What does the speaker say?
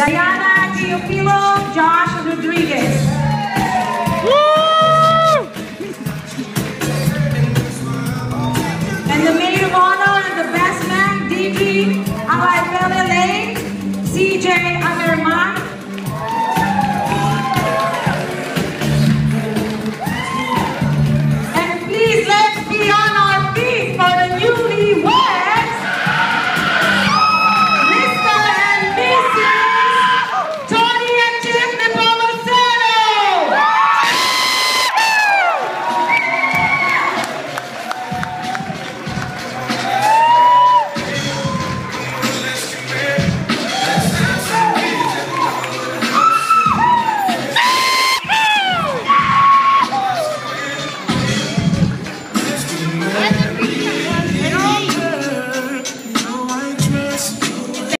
Diana Teofilo, Josh Rodriguez. And the maid of honor and the best man, DG, Alaipele CJ Amir.